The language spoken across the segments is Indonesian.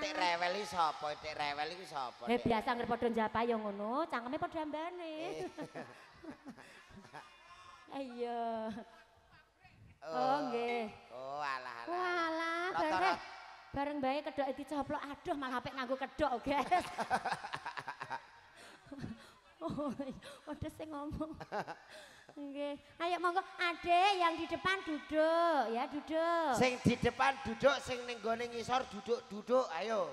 Tik rewel iki sapa? Tik rewel iki sapa? Eh biasa ngger padha njapah ya ngono, cangkeme padha ambane. Iya. Oh nggih. Oh alah alah. Walah, bareng bareng bae kedok dicoplok. Aduh, malah apik nganggo kedok, guys. Oh, ada sing ngomong. Nggih. Ayo monggo Ade yang di depan duduk ya, duduk. Sing di depan duduk, sing ning gone ngisor duduk-duduk, ayo.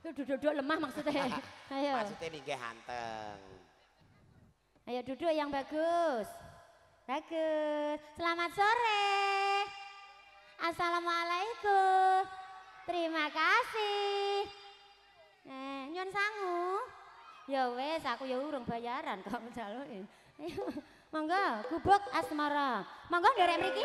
Duduk-duduk lemah maksudnya. Ayo. Maksudnya nggih hanteng. Ayo duduk yang bagus. Bagus. Selamat sore. Assalamualaikum. Terima kasih. Eh, nyun sangu. Ya wes, aku ya urung bayaran kok njaluki. Ayo, monggo gubuk asmara. Monggo nderek mriki.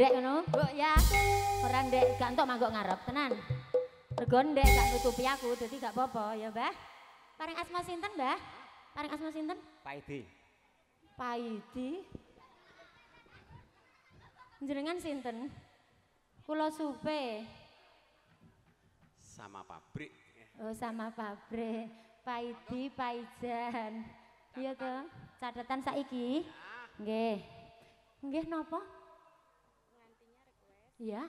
ndek ngono. Mbok ya. Ora ndek gak entuk manggo ngarep tenan. Rego ndek gak nutupi aku dadi gak apa-apa ya Mbah. Paring asma sinten Mbah? Paring asma sinten? Paidi. Paidi jenengan sinten? Kula supe. Sama pabrik. oh sama pabrik. Paidi Paijan iya toh catatan saiki. Nggih. Nggih napa Iya.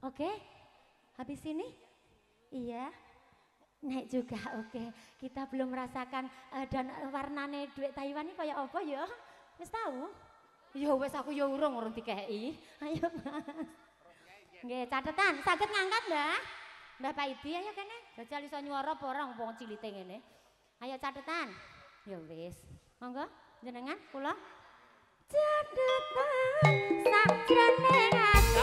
Oke. Habis ini? Iya. Naik juga, oke. Kita belum merasakan eh, dan warnane duit Taiwan ini kayak apa ya? Wis tahu? Ya wis aku ya urung urung dikei. Ayo Mas. Nggih, catatan. Saged ngangkat, Mbah? Mbah Paidi ayo kene. Jajal iso nyuara apa ora wong cilite ngene. Ayo catatan. Ya wis. Monggo jenengan kula sakjroning ati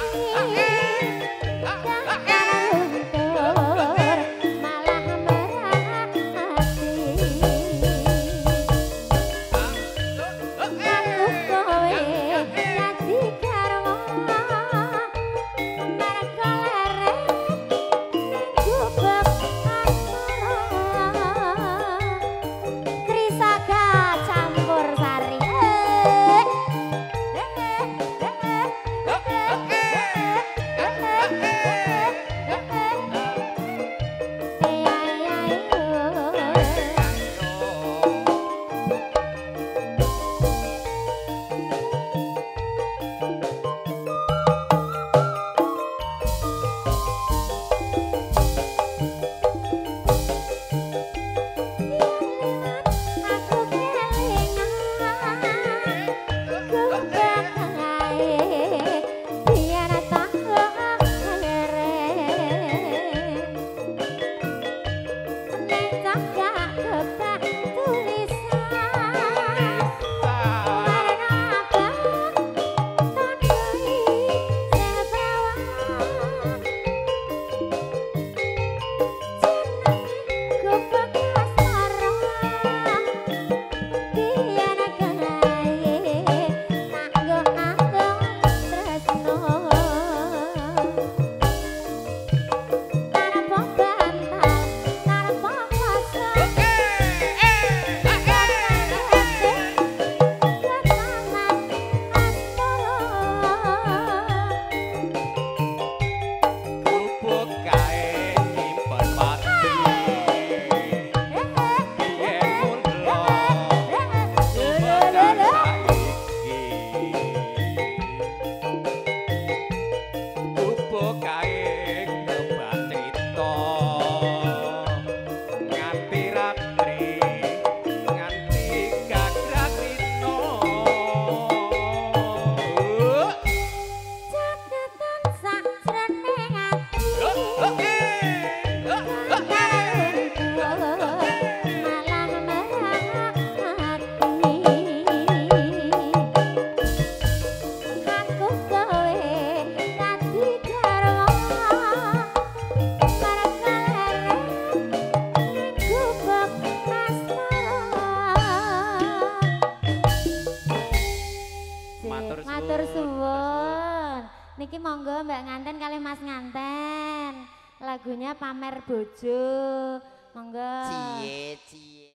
niki monggo Mbak Nganten kali Mas Nganten. Lagunya Pamer Bojo. Monggo. Cie, cie.